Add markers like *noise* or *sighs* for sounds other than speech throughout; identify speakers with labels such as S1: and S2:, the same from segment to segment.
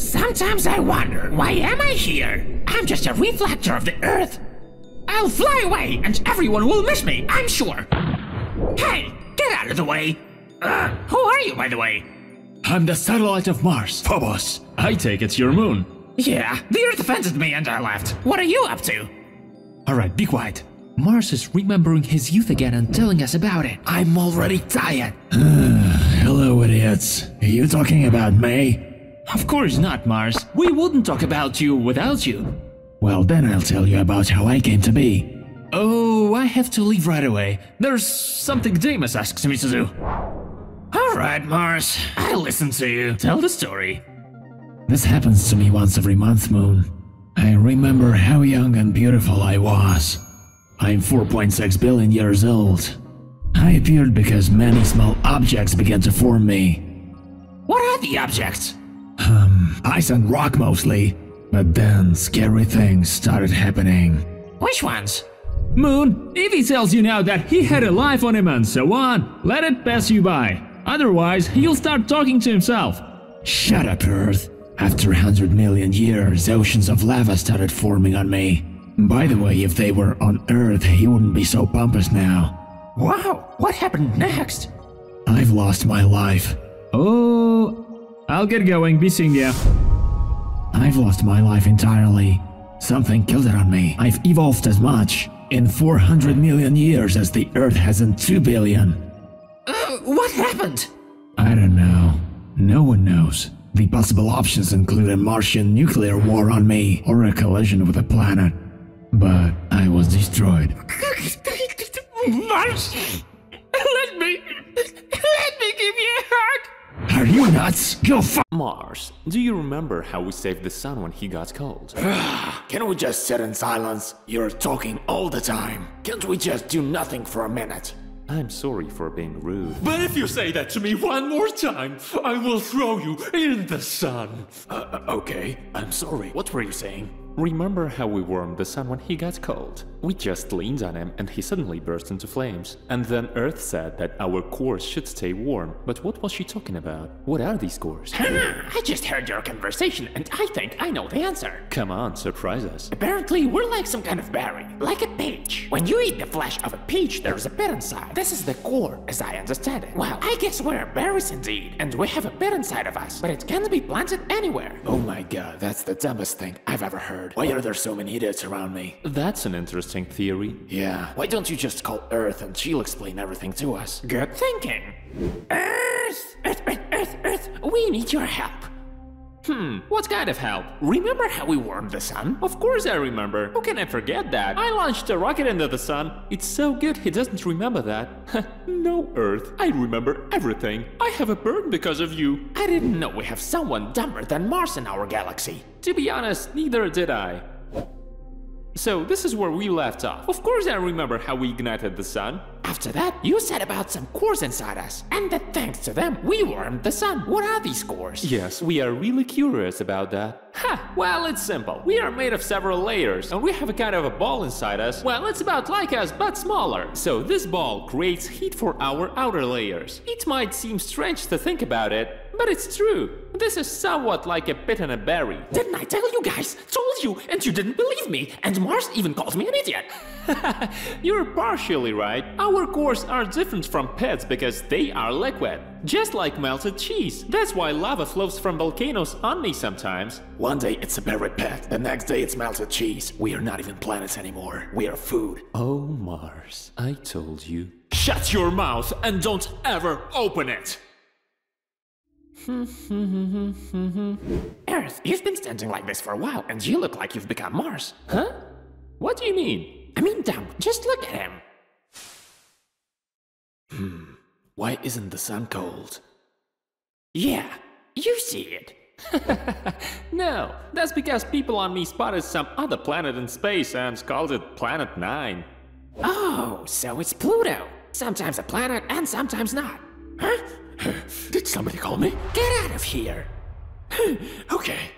S1: Sometimes I wonder, why am I here? I'm just a reflector of the Earth. I'll fly away and everyone will miss me, I'm sure. Hey, get out of the way. Uh, who are you, by the way?
S2: I'm the satellite of Mars, Phobos. I take it's your moon.
S1: Yeah, the Earth offended me and I left. What are you up to?
S2: Alright, be quiet.
S3: Mars is remembering his youth again and telling us about it.
S2: I'm already tired. *sighs* Hello, idiots. Are you talking about me?
S3: Of course not, Mars. We wouldn't talk about you without you.
S2: Well, then I'll tell you about how I came to be.
S3: Oh, I have to leave right away. There's something Deimos asks me to do.
S1: Alright, Mars. I'll listen to you. Tell the story.
S2: This happens to me once every month, Moon. I remember how young and beautiful I was. I'm 4.6 billion years old. I appeared because many small objects began to form me.
S1: What are the objects?
S2: Ice and rock mostly. But then scary things started happening.
S1: Which ones?
S3: Moon, if he tells you now that he had a life on him and so on, let it pass you by. Otherwise, he'll start talking to himself.
S2: Shut up, Earth. After a 100 million years, oceans of lava started forming on me. By the way, if they were on Earth, he wouldn't be so pompous now.
S1: Wow, what happened next?
S2: I've lost my life.
S3: Oh, I'll get going. Be seeing ya.
S2: I've lost my life entirely. Something killed it on me. I've evolved as much in 400 million years as the Earth has in 2 billion.
S1: Uh, what happened?
S2: I don't know. No one knows. The possible options include a Martian nuclear war on me or a collision with a planet. But I was destroyed. *laughs*
S1: Mars, let me, let me give you a hug.
S2: Are you nuts? Go f-
S4: Mars, do you remember how we saved the sun when he got cold? *sighs*
S2: Can we just sit in silence? You're talking all the time. Can't we just do nothing for a minute?
S4: I'm sorry for being rude.
S5: But if you say that to me one more time, I will throw you in the sun.
S2: Uh, okay, I'm sorry. What were you saying?
S4: Remember how we warmed the sun when he got cold? We just leaned on him and he suddenly burst into flames. And then Earth said that our cores should stay warm. But what was she talking about? What are these cores? *laughs*
S1: I just heard your conversation and I think I know the answer.
S4: Come on, surprise us.
S1: Apparently, we're like some kind of berry, like a peach. When you eat the flesh of a peach, there's a bit inside. This is the core, as I understand it. Well, I guess we're berries indeed, and we have a bit inside of us, but it can be planted anywhere.
S2: Oh my god, that's the dumbest thing I've ever heard. Why are there so many idiots around me?
S4: That's an interesting theory.
S2: Yeah, why don't you just call Earth and she'll explain everything to us?
S1: Good thinking. Earth, Earth, Earth, Earth, Earth, we need your help.
S4: Hmm, what kind of help?
S1: Remember how we warmed the sun?
S4: Of course I remember. How can I forget that? I launched a rocket into the sun. It's so good he doesn't remember that. *laughs* no, Earth. I remember everything. I have a burn because of you.
S1: I didn't know we have someone dumber than Mars in our galaxy.
S4: To be honest, neither did I. So, this is where we left off. Of course I remember how we ignited the sun.
S1: After that, you said about some cores inside us, and that thanks to them, we warmed the sun. What are these cores?
S4: Yes, we are really curious about that. Ha! Well, it's simple. We are made of several layers, and we have a kind of a ball inside us. Well, it's about like us, but smaller. So this ball creates heat for our outer layers. It might seem strange to think about it, but it's true. This is somewhat like a pit and a berry.
S1: Didn't I tell you guys? Told you, and you didn't believe me, and Mars even calls me an idiot. *laughs*
S4: You're partially right. Our cores are different from pits because they are liquid. Just like melted cheese. That's why lava flows from volcanoes on me sometimes.
S2: One day it's a berry pet, the next day it's melted cheese. We are not even planets anymore. We are food.
S4: Oh, Mars, I told you.
S5: Shut your mouth and don't ever open it!
S1: Earth, you've been standing like this for a while, and you look like you've become Mars.
S4: Huh? What do you mean?
S1: I mean, dumb, just look at him. Hmm.
S2: Why isn't the sun cold?
S1: Yeah, you see it. *laughs*
S4: No, that's because people on me spotted some other planet in space and called it Planet 9.
S1: Oh, so it's Pluto. Sometimes a planet and sometimes not. Huh? *laughs*
S2: Did somebody call me?
S1: Get out of here. *laughs*
S2: Okay.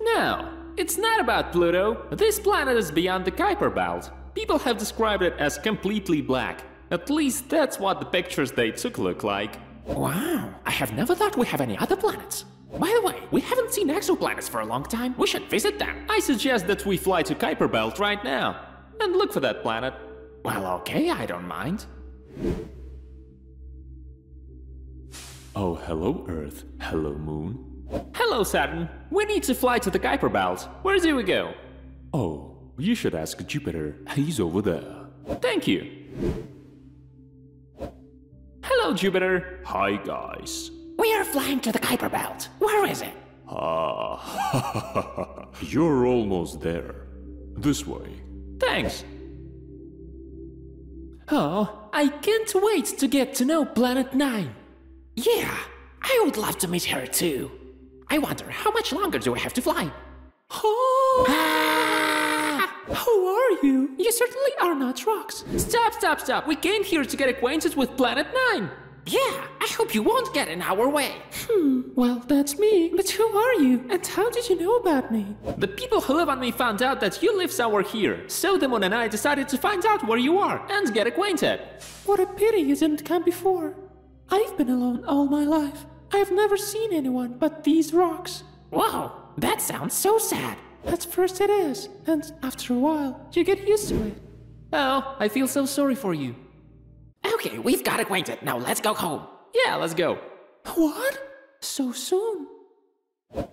S4: No, it's not about Pluto. This planet is beyond the Kuiper Belt. People have described it as completely black. At least that's what the pictures they took look like.
S1: Wow, I have never thought we have any other planets. By the way, we haven't seen exoplanets for a long time. We should visit them.
S4: I suggest that we fly to Kuiper Belt right now and look for that planet.
S1: Well, okay, I don't mind.
S4: Oh, hello, Earth. Hello, Moon. Hello, Saturn. We need to fly to the Kuiper Belt. Where do we go? Oh, you should ask Jupiter. He's over there. Thank you. Hello, Jupiter. Hi, guys.
S1: We are flying to the Kuiper Belt. Where is it?
S5: Ah, *laughs* you're almost there. This way.
S4: Thanks. Oh, I can't wait to get to know Planet 9.
S1: Yeah, I would love to meet her too. I wonder, how much longer do I have to fly?
S4: Oh,
S1: Ah!
S4: who are you? You certainly are not rocks. Stop, stop, stop. We came here to get acquainted with Planet 9.
S1: Yeah, I hope you won't get in our way.
S4: Hmm, well, that's me. But who are you? And how did you know about me? The people who live on me found out that you live somewhere here. So the moon and I decided to find out where you are and get acquainted.
S6: What a pity you didn't come before. I've been alone all my life. I've never seen anyone but these rocks.
S1: Whoa, that sounds so sad.
S6: At first it is, and after a while, you get used to it.
S4: Oh, I feel so sorry for you.
S1: Okay, we've got acquainted. Now let's go home.
S4: Yeah, let's go.
S6: What? So soon? *laughs*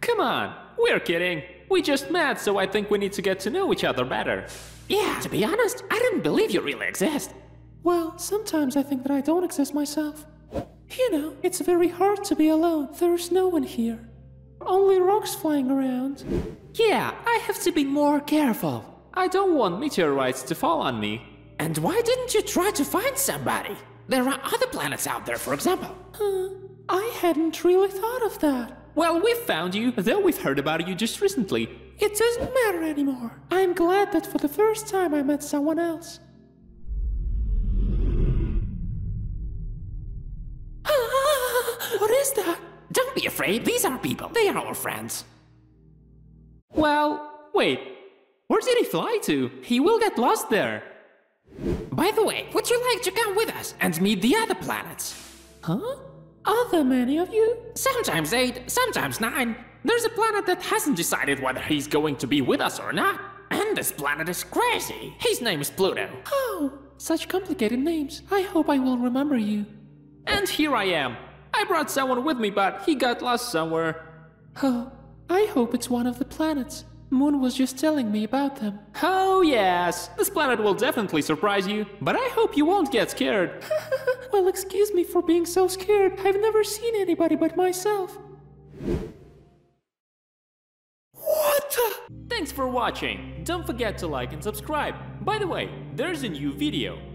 S4: Come on, we're kidding. We just met, so I think we need to get to know each other better.
S1: Yeah, to be honest, I didn't believe you really exist.
S6: Well, sometimes I think that I don't exist myself. You know, it's very hard to be alone. There's no one here. Only rocks flying around.
S4: Yeah, I have to be more careful. I don't want meteorites to fall on me.
S1: And why didn't you try to find somebody? There are other planets out there, for example.
S6: Huh, I hadn't really thought of that.
S4: Well, we've found you, though we've heard about you just recently.
S6: It doesn't matter anymore. I'm glad that for the first time I met someone else. *gasps* what is that?
S1: Don't be afraid, these are people. They are our friends.
S4: Well, wait. Where did he fly to? He will get lost there.
S1: By the way, would you like to come with us and meet the other planets?
S6: Huh? Are there many of you?
S1: Sometimes eight, sometimes nine. There's a planet that hasn't decided whether he's going to be with us or not. And this planet is crazy. His name is Pluto.
S6: Oh, such complicated names. I hope I will remember you.
S4: And here I am. I brought someone with me, but he got lost somewhere.
S6: Oh, I hope it's one of the planets. Moon was just telling me about them.
S4: Oh, yes. This planet will definitely surprise you, but I hope you won't get scared. *laughs*
S6: Well, excuse me for being so scared. I've never seen anybody but myself. What the?
S4: Thanks for watching. Don't forget to like and subscribe. By the way, there's a new video.